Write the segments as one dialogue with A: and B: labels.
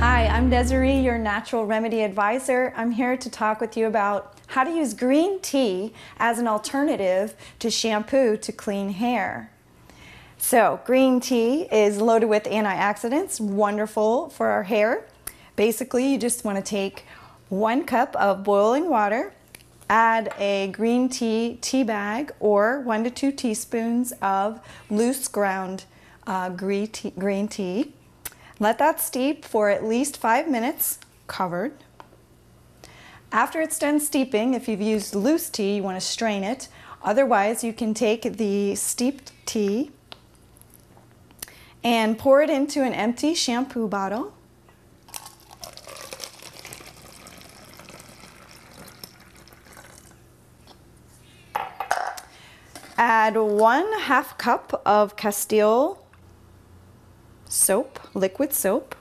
A: Hi, I'm Desiree, your natural remedy advisor. I'm here to talk with you about how to use green tea as an alternative to shampoo to clean hair. So, green tea is loaded with antioxidants, wonderful for our hair. Basically, you just want to take one cup of boiling water, add a green tea tea bag or one to two teaspoons of loose ground uh, green, tea, green tea. Let that steep for at least five minutes covered. After it's done steeping, if you've used loose tea, you want to strain it. Otherwise, you can take the steeped tea and pour it into an empty shampoo bottle. Add one half cup of Castile soap, liquid soap.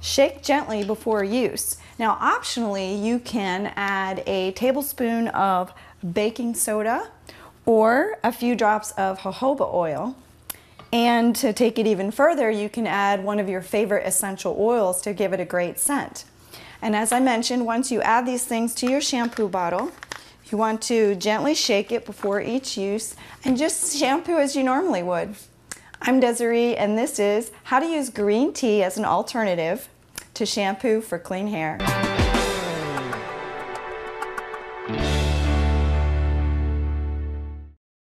A: Shake gently before use. Now optionally you can add a tablespoon of baking soda or a few drops of jojoba oil. And to take it even further, you can add one of your favorite essential oils to give it a great scent. And as I mentioned, once you add these things to your shampoo bottle, you want to gently shake it before each use and just shampoo as you normally would. I'm Desiree and this is how to use green tea as an alternative to shampoo for clean hair.